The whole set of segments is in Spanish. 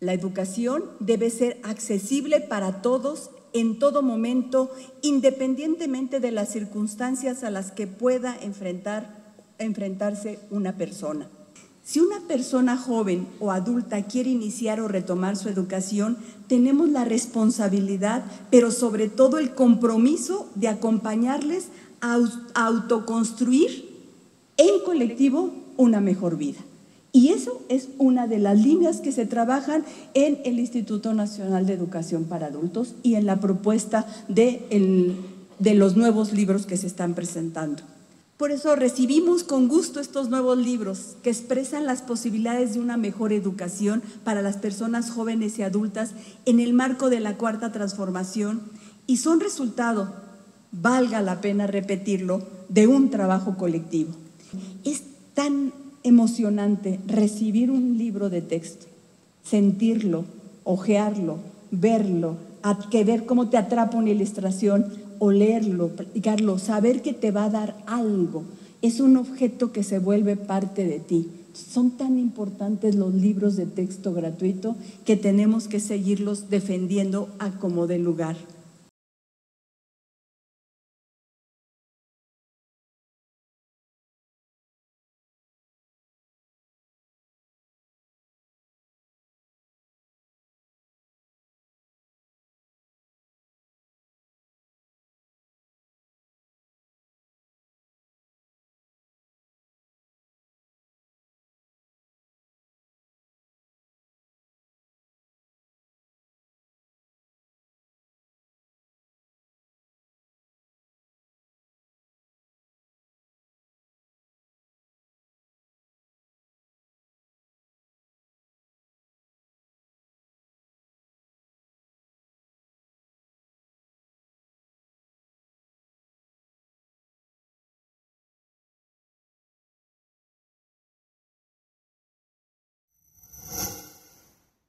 La educación debe ser accesible para todos en todo momento, independientemente de las circunstancias a las que pueda enfrentar, enfrentarse una persona. Si una persona joven o adulta quiere iniciar o retomar su educación, tenemos la responsabilidad, pero sobre todo el compromiso de acompañarles a autoconstruir en colectivo una mejor vida. Y eso es una de las líneas que se trabajan en el Instituto Nacional de Educación para Adultos y en la propuesta de, los nuevos libros que se están presentando. Por eso recibimos con gusto estos nuevos libros que expresan las posibilidades de una mejor educación para las personas jóvenes y adultas en el marco de la cuarta transformación y son resultado, valga la pena repetirlo, de un trabajo colectivo. Es tan emocionante recibir un libro de texto, sentirlo, ojearlo, verlo, que ver cómo te atrapa una ilustración, olerlo, practicarlo, saber que te va a dar algo. Es un objeto que se vuelve parte de ti. Son tan importantes los libros de texto gratuito que tenemos que seguirlos defendiendo a como de lugar.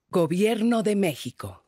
Gobierno de México.